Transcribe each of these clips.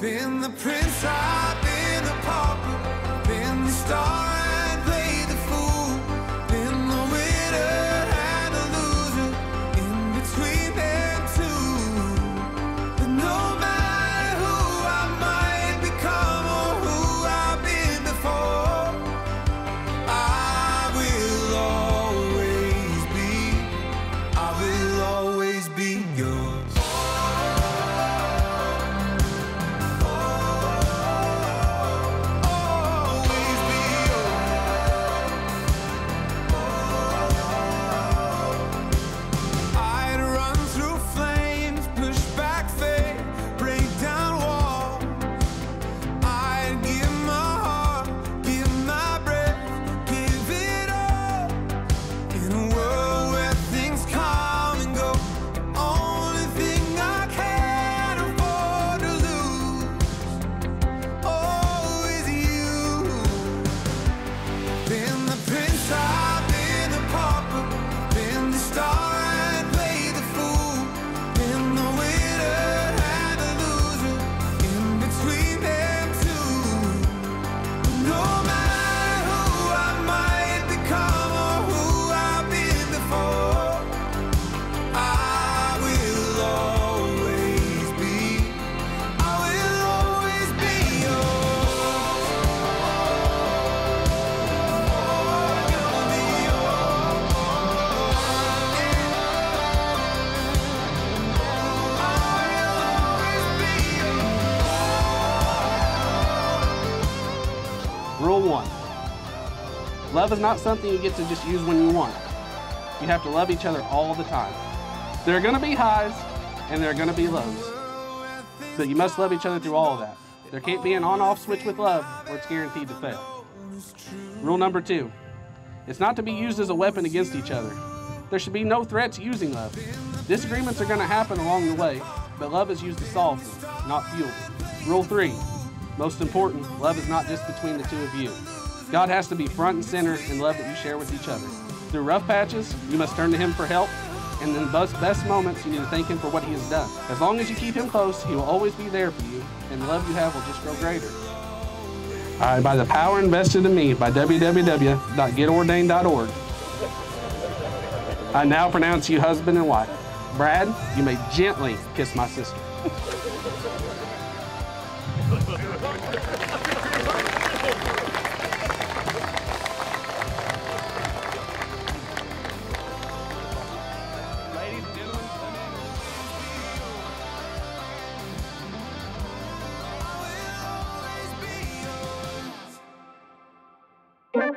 been the prince Love is not something you get to just use when you want. You have to love each other all the time. There are going to be highs and there are going to be lows. But you must love each other through all of that. There can't be an on off switch with love or it's guaranteed to fail. Rule number two it's not to be used as a weapon against each other. There should be no threats using love. Disagreements are going to happen along the way, but love is used to solve them, not fuel them. Rule three most important, love is not just between the two of you. God has to be front and center in love that you share with each other. Through rough patches, you must turn to Him for help, and in the best, moments, you need to thank Him for what He has done. As long as you keep Him close, He will always be there for you, and the love you have will just grow greater. All right, by the power invested in me by www.getordained.org, I now pronounce you husband and wife. Brad, you may gently kiss my sister.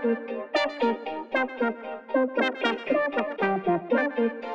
Thank you.